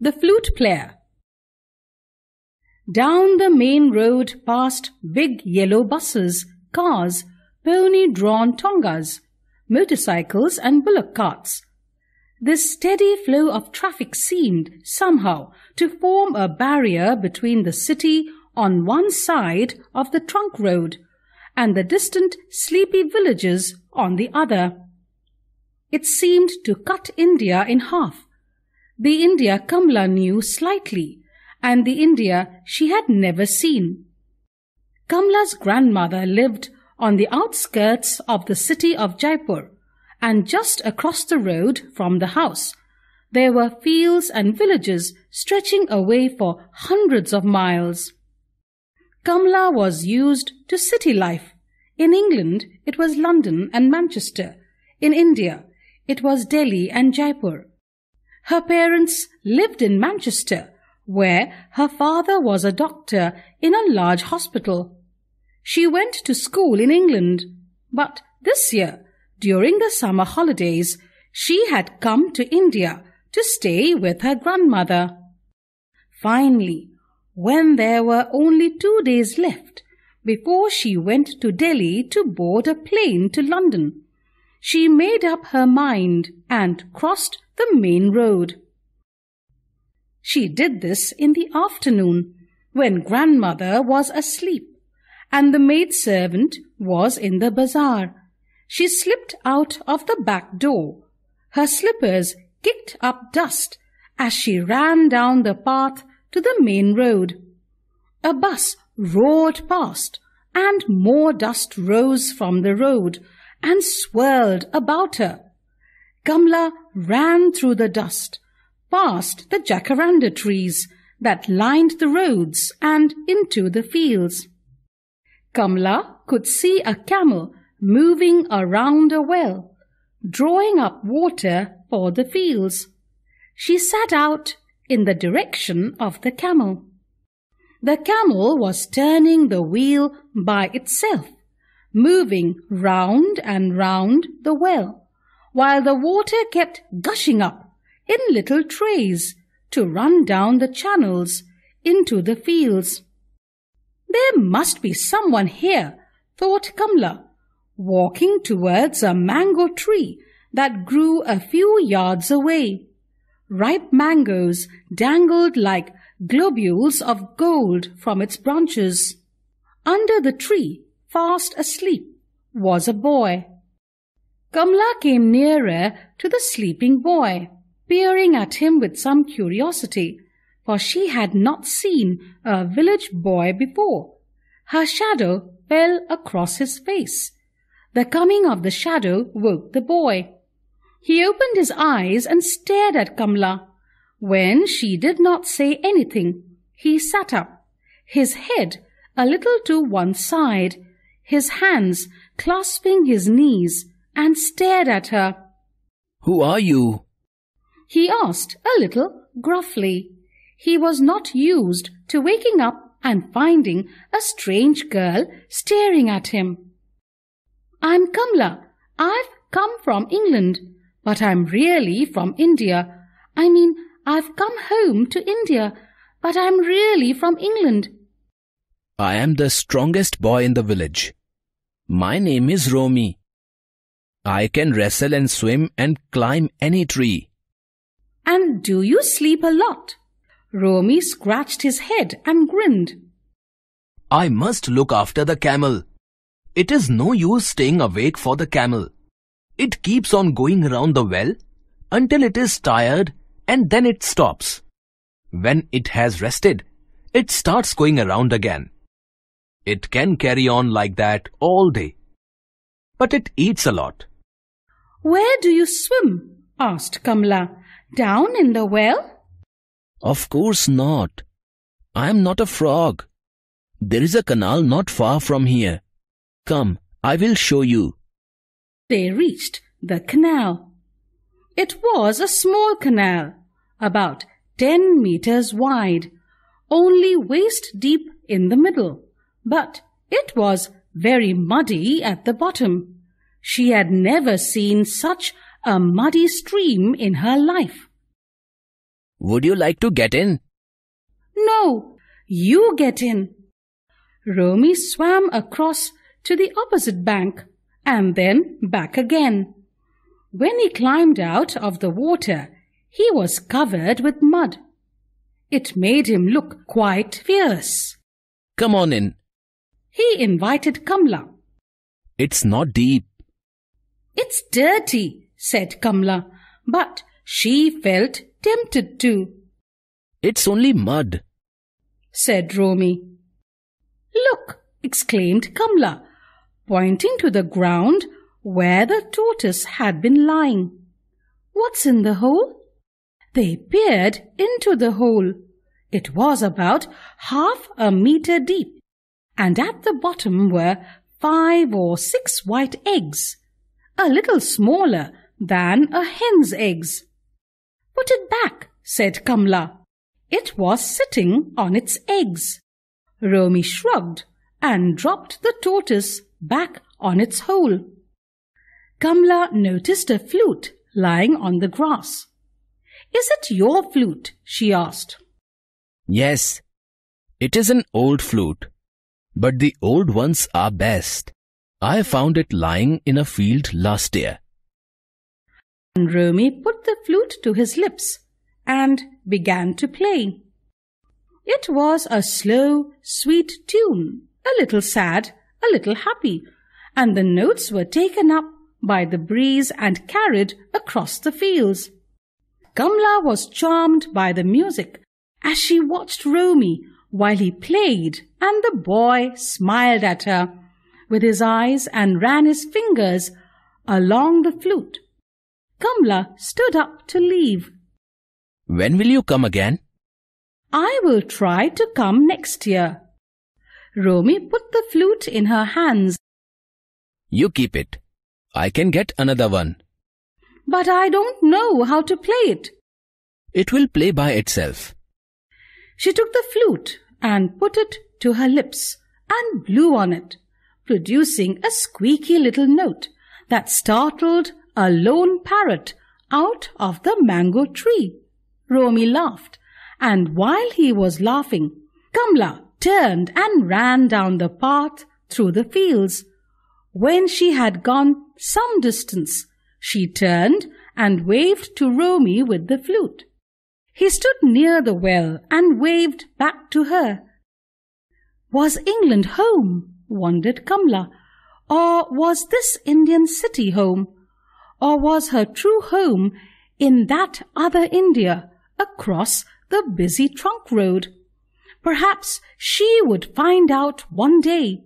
The Flute Player Down the main road past big yellow buses, cars, pony-drawn tongas, motorcycles and bullock carts. This steady flow of traffic seemed, somehow, to form a barrier between the city on one side of the trunk road and the distant sleepy villages on the other. It seemed to cut India in half. The India Kamla knew slightly, and the India she had never seen. Kamla's grandmother lived on the outskirts of the city of Jaipur, and just across the road from the house, there were fields and villages stretching away for hundreds of miles. Kamla was used to city life. In England, it was London and Manchester. In India, it was Delhi and Jaipur. Her parents lived in Manchester, where her father was a doctor in a large hospital. She went to school in England, but this year, during the summer holidays, she had come to India to stay with her grandmother. Finally, when there were only two days left before she went to Delhi to board a plane to London, she made up her mind and crossed the main road. She did this in the afternoon when grandmother was asleep and the maidservant was in the bazaar. She slipped out of the back door. Her slippers kicked up dust as she ran down the path to the main road. A bus roared past, and more dust rose from the road and swirled about her. Kamla ran through the dust, past the jacaranda trees that lined the roads and into the fields. Kamla could see a camel moving around a well, drawing up water for the fields. She sat out in the direction of the camel. The camel was turning the wheel by itself, moving round and round the well, while the water kept gushing up in little trays to run down the channels into the fields. There must be someone here, thought Kamla, walking towards a mango tree that grew a few yards away. Ripe mangoes dangled like globules of gold from its branches. Under the tree, fast asleep, was a boy. Kamla came nearer to the sleeping boy, peering at him with some curiosity for she had not seen a village boy before. Her shadow fell across his face. The coming of the shadow woke the boy. He opened his eyes and stared at Kamla. When she did not say anything, he sat up, his head a little to one side, his hands clasping his knees, and stared at her. Who are you? He asked a little gruffly. He was not used to waking up and finding a strange girl staring at him. I'm Kamla. I've come from England, but I'm really from India. I mean, I've come home to India, but I'm really from England. I am the strongest boy in the village. My name is Romi. I can wrestle and swim and climb any tree. And do you sleep a lot? Romi scratched his head and grinned. I must look after the camel. It is no use staying awake for the camel. It keeps on going around the well until it is tired and then it stops. When it has rested, it starts going around again. It can carry on like that all day. But it eats a lot. Where do you swim? asked Kamla. Down in the well? Of course not. I am not a frog. There is a canal not far from here. Come, I will show you. They reached the canal. It was a small canal, about ten meters wide, only waist deep in the middle, but it was very muddy at the bottom. She had never seen such a muddy stream in her life. Would you like to get in? No, you get in. Romi swam across to the opposite bank and then back again. When he climbed out of the water, he was covered with mud. It made him look quite fierce. Come on in. He invited Kamla. It's not deep. It's dirty, said Kamla, but she felt tempted to, It's only mud. said Romi. Look, exclaimed Kamla, pointing to the ground where the tortoise had been lying. What's in the hole? They peered into the hole. It was about half a meter deep, and at the bottom were five or six white eggs, a little smaller than a hen's eggs. Put it back, said Kamla. It was sitting on its eggs. Romi shrugged and dropped the tortoise back on its hole. Kamla noticed a flute lying on the grass. Is it your flute? she asked. Yes. It is an old flute. But the old ones are best. I found it lying in a field last year. Romi put the flute to his lips and began to play. It was a slow, sweet tune, a little sad, a little happy, and the notes were taken up by the breeze and carried across the fields. Kamla was charmed by the music as she watched Romi while he played, and the boy smiled at her with his eyes and ran his fingers along the flute. Kamla stood up to leave. When will you come again? I will try to come next year. Romi put the flute in her hands, You keep it. I can get another one. but I don't know how to play it. It will play by itself. She took the flute and put it to her lips and blew on it, producing a squeaky little note that startled a lone parrot out of the mango tree. Romi laughed, and while he was laughing, Kamla turned and ran down the path through the fields. When she had gone some distance, she turned and waved to Romi with the flute. He stood near the well and waved back to her. Was England home? wondered Kamla. Or was this Indian city home? Or was her true home in that other India across the busy trunk road? Perhaps she would find out one day.